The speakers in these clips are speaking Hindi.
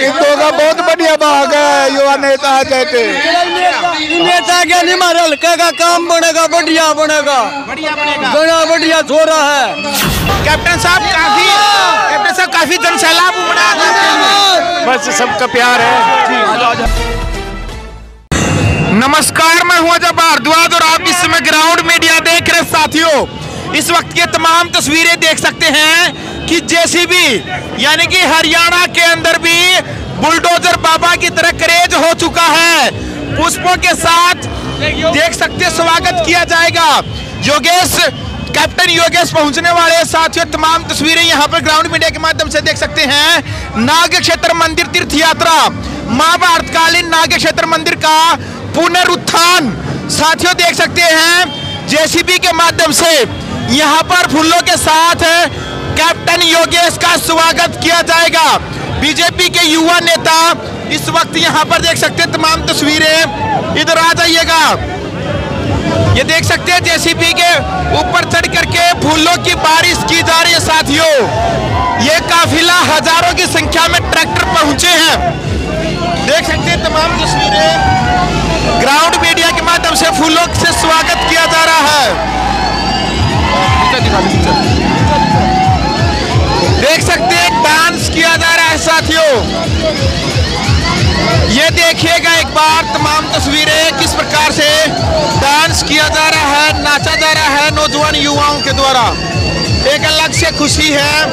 हिंदुओं का बहुत बढ़िया भाग है युवा नेता कहते। नेता के नहीं मारे हल्के का काम बनेगा बढ़िया बनेगा। बढ़िया बनेगा। बड़ा बढ़िया छोरा है। कैप्टन साहब काफ़ी कैप्टन साहब काफ़ी जन सैलाब उमड़ा बस सबका प्यार है। नमस्कार मैं हूँ अजय भारद्वाज और आप इस समय ग्राउंड मीडिया देख रहे साथियों। इस वक्त ये तमाम तस्वीरें देख सकते हैं। कि जेसीबी, यानी कि हरियाणा के अंदर भी बुलडोजर बाबा की तरह क्रेज हो चुका है। पुष्पों के साथ देख सकते स्वागत किया जाएगा। योगेश, कैप्टन योगेश पहुँचने वाले साथियों, तमाम तस्वीरें यहाँ पर ग्राउंड मीडिया के माध्यम से देख सकते हैं। नाग क्षेत्र मंदिर तीर्थ यात्रा महाभारतकालीन नाग क्षेत्र मंदिर का पुनरुत्थान। साथियों, देख सकते हैं, जेसीबी के माध्यम से यहाँ पर फूलों के साथ कैप्टन योगेश का स्वागत किया जाएगा। बीजेपी के युवा नेता इस वक्त यहाँ पर देख सकते हैं, तमाम तस्वीरें। इधर आ जाइएगा। ये देख सकते हैं, जेसीबी के ऊपर चढ़ करके फूलों की बारिश की जा रही है, साथियों। ये काफिला हज़ारों की संख्या में ट्रैक्टर पहुँचे हैं। देख सकते हैं, तमाम तस्वीरें। ग्राउंड मीडिया के माध्यम से फूलों से स्वागत किया जा रहा है। साथियों, ये देखिएगा एक बार तमाम तस्वीरें, किस प्रकार से डांस किया जा रहा है, नाचा जा रहा है नौजवान युवाओं के द्वारा। एक अलग से खुशी है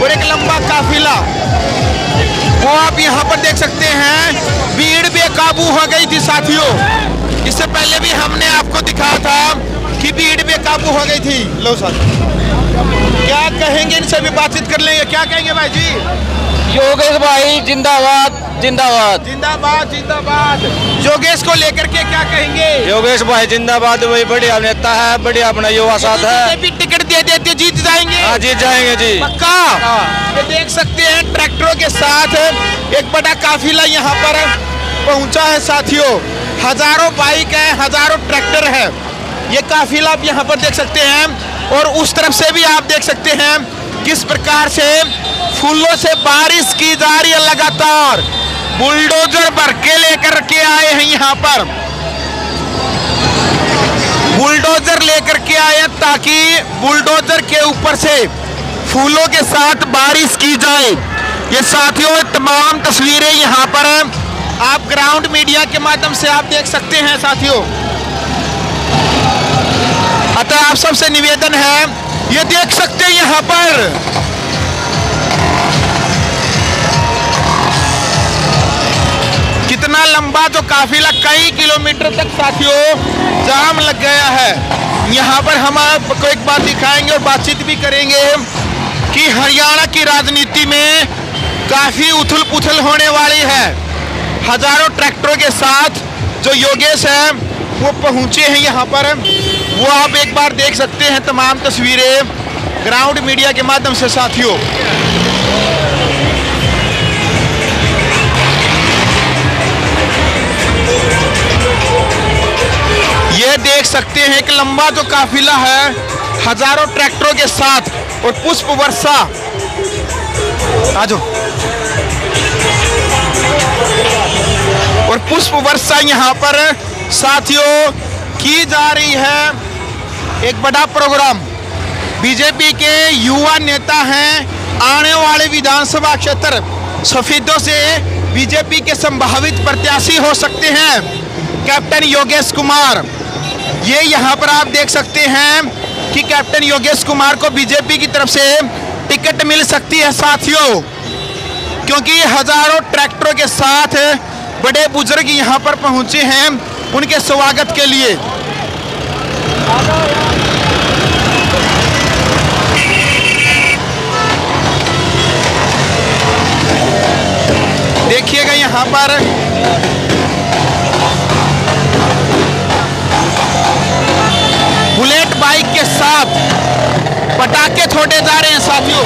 और एक लंबा काफिला। वो आप यहाँ पर देख सकते हैं, भीड़ बेकाबू हो गई थी साथियों। इससे पहले भी हमने आपको दिखाया था कि भीड़ बेकाबू हो गई थी। लो सर क्या कहेंगे इनसे भी बातचीत कर लेंगे? क्या कहेंगे भाई जी? योगेश भाई जिंदाबाद जिंदाबाद। जिंदाबाद जिंदाबाद। योगेश को लेकर के क्या कहेंगे? योगेश भाई जिंदाबाद भाई बढ़िया नेता है बढ़िया अपना युवा साथ है। भी टिकट दे देते जीत जाएँगे। हाँ जीत जाएँगे जी। पक्का? ये देख सकते हैं ट्रैक्टरों के साथ एक बड़ा काफिला यहाँ पर पहुँचा है साथियों। हज़ारों बाइक है हज़ारों ट्रैक्टर है। ये काफिला आप यहाँ पर देख सकते हैं और उस तरफ़ से भी आप देख सकते हैं किस प्रकार से फूलों से बारिश की जा रही है लगातार? बुलडोजर भर के लेकर के आए हैं यहाँ पर। बुलडोजर लेकर के आए ताकि बुलडोजर के ऊपर से फूलों के साथ बारिश की जाए। ये साथियों, तमाम तस्वीरें यहाँ पर आप ग्राउंड मीडिया के माध्यम से आप देख सकते हैं साथियों। अतः आप सबसे निवेदन है ये देख सकते हैं यहाँ पर। कितना लंबा जो काफिला, कई किलोमीटर तक साथियों, जाम लग गया है। यहाँ पर हम आपको एक बात दिखाएँगे और बातचीत भी करेंगे कि हरियाणा की राजनीति में काफ़ी उथल पुथल होने वाली है। हज़ारों ट्रैक्टरों के साथ जो योगेश है, वो पहुँचे हैं यहाँ पर। वो आप एक बार देख सकते हैं तमाम तस्वीरें ग्राउंड मीडिया के माध्यम से, साथियों। ये देख सकते हैं कि लंबा जो काफिला है, हज़ारों ट्रैक्टरों के साथ और पुष्प वर्षा। आज। और पुष्प वर्षा यहाँ पर, साथियों की जा रही है एक बड़ा प्रोग्राम। बीजेपी के युवा नेता हैं आने वाले विधानसभा क्षेत्र। सफेदों से बीजेपी के संभावित प्रत्याशी हो सकते हैं। कैप्टन योगेश कुमार। ये यहाँ पर आप देख सकते हैं कि कैप्टन योगेश कुमार को बीजेपी की तरफ़ से टिकट मिल सकती है साथियों। क्योंकि हज़ारों ट्रैक्टरों के साथ बड़े बुज़ुर्ग यहाँ पर पहुँचे हैं उनके स्वागत के लिए। देखिएगा यहाँ पर। बुलेट बाइक के साथ पटाखे छोड़े जा रहे हैं साथियों।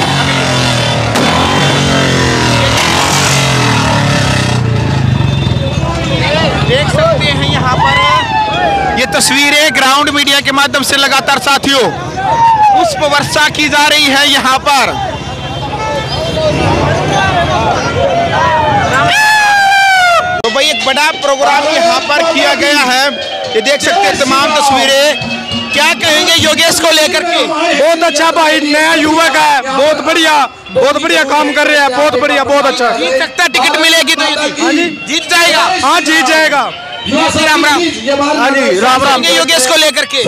देख सकते हैं यहाँ पर। ये तस्वीरें ग्राउंड मीडिया के माध्यम से लगातार साथियों पुष्प वर्षा की जा रही है यहाँ पर। तो भाई एक बड़ा प्रोग्राम यहाँ पर किया गया है। ये देख सकते हैं तमाम तस्वीरें। क्या कहेंगे योगेश को लेकर के? बहुत अच्छा भाई नया युवक है। बहुत बढ़िया बहुत बढ़िया काम कर रहे हैं। बहुत बढ़िया बहुत अच्छा। जीत सकता है, टिकट मिलेगी तो। ये जीत जाएगा। हाँ जीत जाएगा। राम राम। हाँ जी राम राम। योगेश को लेकर के।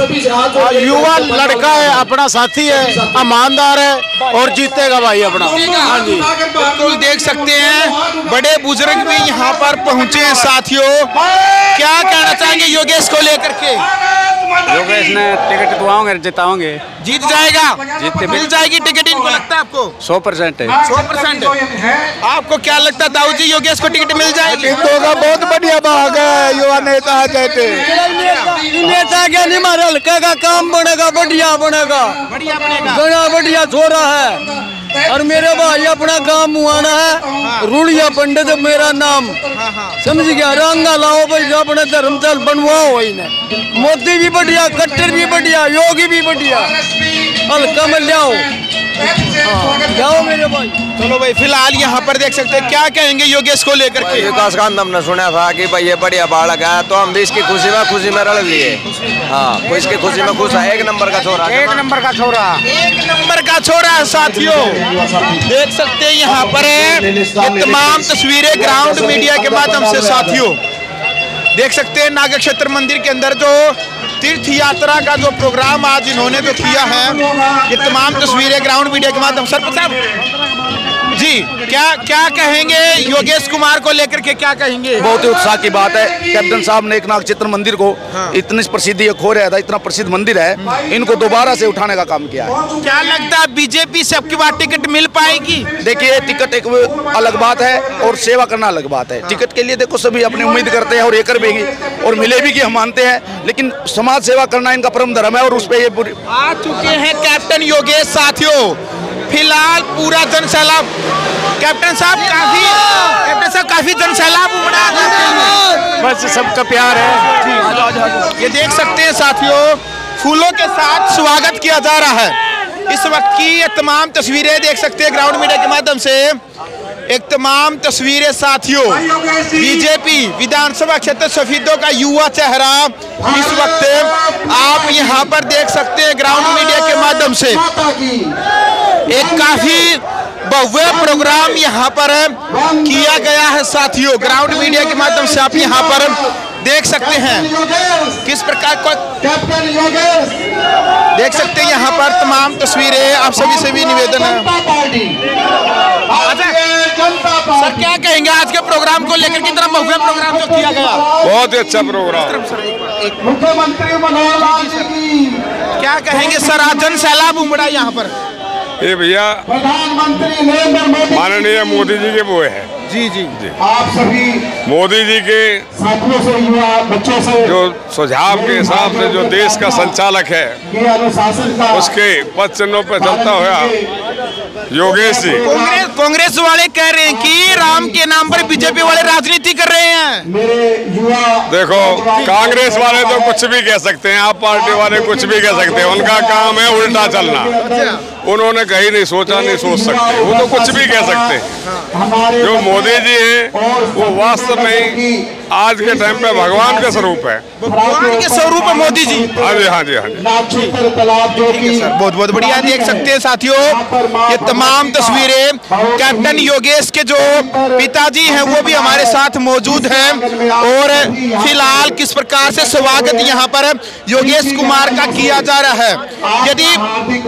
युवा लड़का है अपना साथी है ईमानदार है और जीतेगा भाई अपना। हाँ जी। बिल्कुल देख सकते हैं। बड़े बुज़ुर्ग भी यहाँ पर पहुँचे हैं साथियों। क्या कहना चाहेंगे योगेश को लेकर के? योगेश ने टिकट दुआओगे जिताओगे? जीत जाएगा। जीतते मिल जाएगी टिकट इनको लगता है आपको? सौ परसेंट है। सौ परसेंट आपको क्या लगता है दाऊ जी योगेश को टिकट मिल जाएगी? हिंदुओं का बहुत बढ़िया भाग है युवा नेता कहते। नेता के नहीं मारे हल्के का काम बनेगा बढ़िया बनेगा बढ़िया बनेगा बढ़िया छोरा है। और मेरे भाई अपना काम मुआना है। रुड़िया पंडित मेरा नाम। समझ गया? रंगा लाओ भाई अपने धर्मस्थल बनवाओ इन्हें। मोदी भी बढ़िया कट्टर भी बढ़िया योगी भी बढ़िया। हल्का में लियाओ हाँ, जाओ मेरे भाई। चलो भाई फ़िलहाल यहाँ पर देख सकते हैं क्या कहेंगे योगेश को लेकर के? विकास कांत हमने सुना था कि भाई ये बढ़िया बालक है तो हम भी इसकी खुशी में खुशी में रल लिए। हाँ कोई इसकी खुशी में खुश है एक नंबर का छोरा। एक नंबर का छोरा। एक नंबर का छोरा है साथियों। देख सकते हैं यहाँ पर है ये तमाम तस्वीरें ग्राउंड मीडिया के माध्यम से साथियों। देख सकते हैं नागर क्षेत्र मंदिर के अंदर जो तीर्थ यात्रा का जो प्रोग्राम आज इन्होंने जो किया है ये तमाम तस्वीरें ग्राउंड मीडिया के माध्यम से। सरपंच साहब जी क्या क्या कहेंगे योगेश कुमार को लेकर के क्या कहेंगे? बहुत ही उत्साह की बात है। कैप्टन साहब ने एक नाग चित्र मंदिर को हाँ। इतनी प्रसिद्धि खो रहा था इतना प्रसिद्ध मंदिर है इनको दोबारा से उठाने का काम किया है। क्या लगता है बीजेपी से आपकी बार टिकट मिल पाएगी? देखिए टिकट एक अलग बात है और सेवा करना अलग बात है। टिकट के लिए देखो सभी अपनी उम्मीद करते हैं और ये कर भी और मिले भी की हम मानते हैं लेकिन समाज सेवा करना इनका परम धर्म है और उस पर ये पूरी आ चुके हैं कैप्टन योगेश साथियों। फ़िलहाल पूरा जन सैलाब कैप्टन साहब काफ़ी कैप्टन साहब काफ़ी जन सैलाब उमड़ा है। बस सबका प्यार है। ये देख सकते हैं साथियों फूलों के साथ स्वागत किया जा रहा है। इस वक्त की ये तमाम तस्वीरें देख सकते हैं ग्राउंड मीडिया के माध्यम से। एक तमाम तस्वीरें साथियों, बीजेपी विधानसभा क्षेत्र सफीदों का युवा चेहरा इस वक्त आप यहाँ पर देख सकते हैं ग्राउंड मीडिया के माध्यम से। एक काफ़ी भव्य प्रोग्राम यहाँ पर किया गया है साथियों ग्राउंड मीडिया के माध्यम से आप यहाँ पर देख सकते हैं। किस प्रकार को देख सकते हैं यहाँ पर तमाम तस्वीरें आप सभी से भी निवेदन है। सर क्या कहेंगे? आज के प्रोग्राम को लेकर कितना भव्य प्रोग्राम जो किया गया? बहुत ही अच्छा प्रोग्राम मुख्यमंत्री मनोहर लाल जी क्या कहेंगे? सर आज जन सैलाब उमड़ा यहाँ पर। ये भैया प्रधानमंत्री नरेंद्र मोदी माननीय मोदी जी के वो है। जी जी। आप सभी मोदी जी के साथियों से युवा बच्चों से जो सुझाव के हिसाब से जो देश का संचालक है उसके पद चिन्हों पर चलता हुआ योगेश जी। कांग्रेस कांग्रेस वाले कह रहे हैं कि राम के नाम पर बीजेपी वाले राजनीति कर रहे हैं। मेरे युवा देखो कांग्रेस वाले तो कुछ भी कह सकते हैं आप पार्टी वाले कुछ भी कह सकते हैं उनका काम है उल्टा चलना। उन्होंने कहीं नहीं सोचा नहीं सोच सकते। वो तो कुछ भी कह सकते। हैं जो मोदी जी हैं वो वास्तव में आज के टाइम पे भगवान के स्वरूप है। भगवान के स्वरूप है मोदी जी। हाँ जी हाँ जी हाँ जी। बहुत बहुत बढ़िया देख सकते हैं साथियों। ये तमाम तस्वीरें कैप्टन योगेश के जो पिताजी हैं वो भी हमारे साथ मौजूद हैं। और फ़िलहाल किस प्रकार से स्वागत यहाँ पर योगेश कुमार का किया जा रहा है? यदि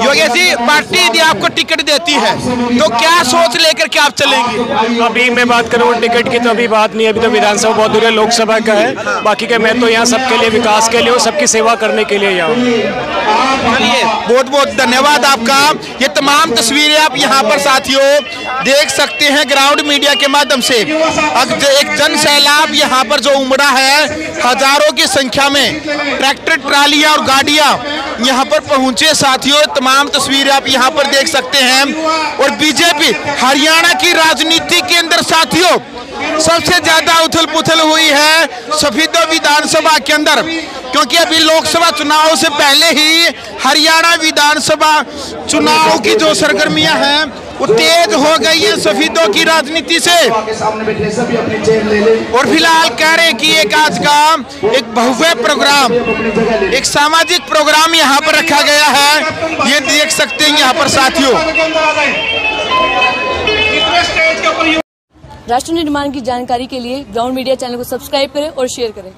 योगेश जी पार्टी यदि आपको टिकट देती है तो क्या सोच लेकर के आप चलेंगे? अभी मैं बात करूँ टिकट की तो अभी बात नहीं अभी तो विधानसभा बहुत दूर है लोकसभा का है। बाकी के मैं तो यहाँ सबके लिए विकास के लिए और सबकी सेवा करने के लिए यहाँ चलिए बहुत बहुत धन्यवाद आपका। ये तमाम तस्वीरें आप यहाँ पर साथियों देख सकते हैं ग्राउंड मीडिया के माध्यम से। अब एक जन सैलाब यहाँ पर जो उमड़ा है हज़ारों की संख्या में ट्रैक्टर ट्रालियाँ और गाड़ियाँ यहाँ पर पहुँचे साथियों, तमाम तस्वीरें आप यहाँ पर देख सकते हैं। और बीजेपी हरियाणा की राजनीति के अंदर साथियों, सबसे ज़्यादा उथल पुथल हुई है सफीदो विधानसभा के अंदर। क्योंकि अभी लोकसभा चुनाव से पहले ही हरियाणा विधानसभा चुनाव की जो सरगर्मियाँ हैं वो तेज हो गई है सफीदों की राजनीति से। और फ़िलहाल कह रहे कि एक आज का एक भव्य प्रोग्राम, एक सामाजिक प्रोग्राम यहाँ पर रखा गया है। ये देख सकते हैं यहाँ पर साथियों। राष्ट्र निर्माण की जानकारी के लिए ग्राउंड मीडिया चैनल को सब्सक्राइब करें और शेयर करें।